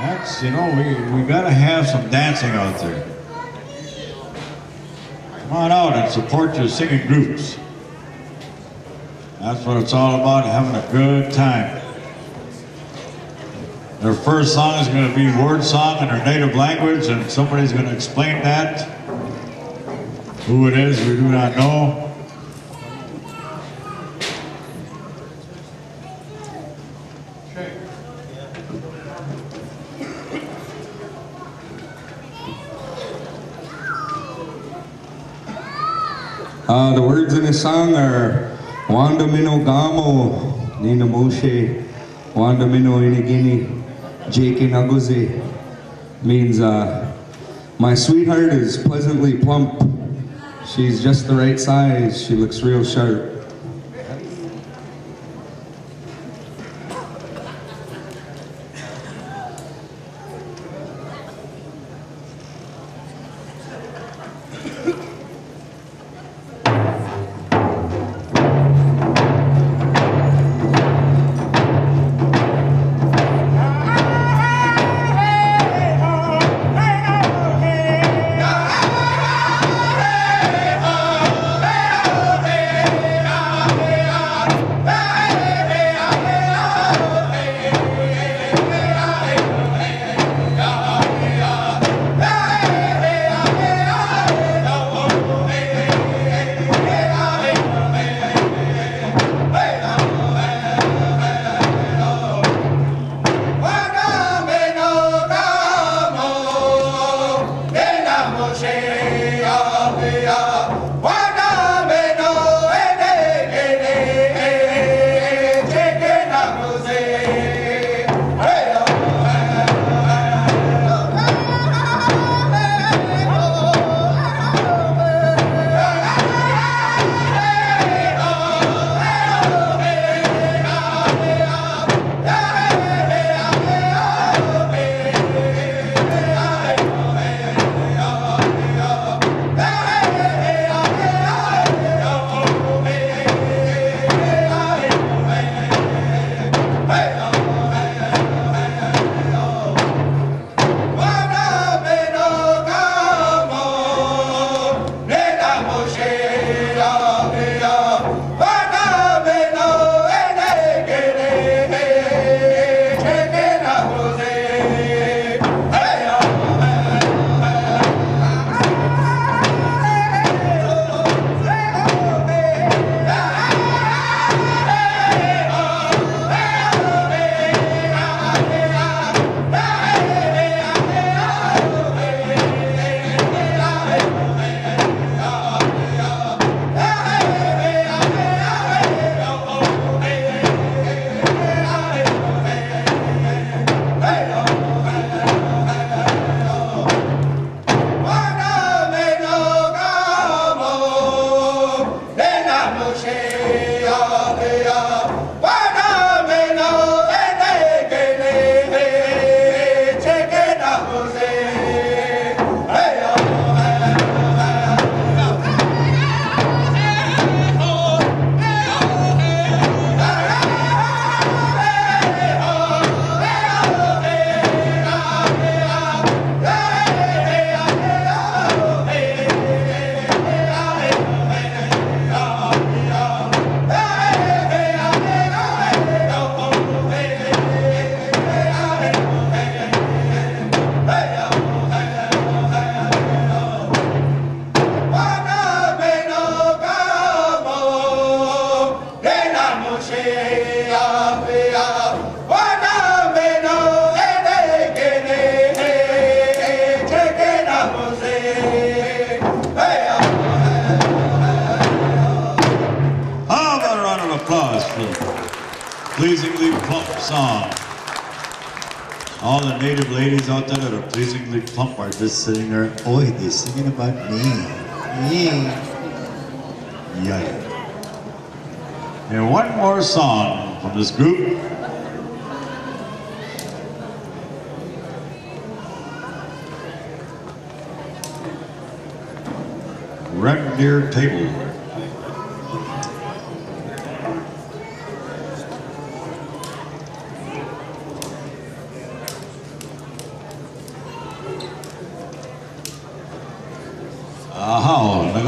That's, you know, we, we gotta have some dancing out there. Come on out and support your singing groups. That's what it's all about, having a good time. Their first song is going to be word song in their native language, and somebody's going to explain that. Who it is, we do not know. Uh, the words in the song are Wanda Mino Gamo, Nina Moshe, Wanda Mino Inigini, Jake Naguze. Means uh, my sweetheart is pleasantly plump. She's just the right size. She looks real sharp. Pleasingly Plump song? All the native ladies out there that are pleasingly plump are just sitting there, oi, they're singing about me. Me. Yeah. And one more song from this group. Red Deer Table.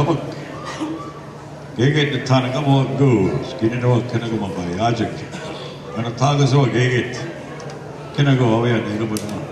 Nagabag. Gigit na tanaka mo go. Kininawa kinagawa ba yajik. Ano taga so gigit. Kinagawa yan. Ino ba naman? And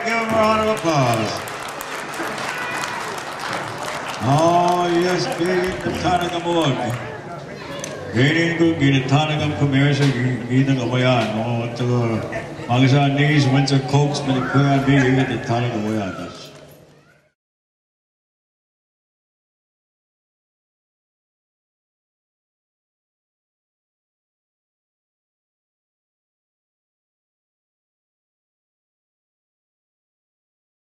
Give them a round of applause. Oh, yes, na tanang amuag. Gainin ko, ginitanan ang commercial, ginang amayan. Oh, ito, mga sa knees, winter cokes, malikuyan, gigit na tanang amayan.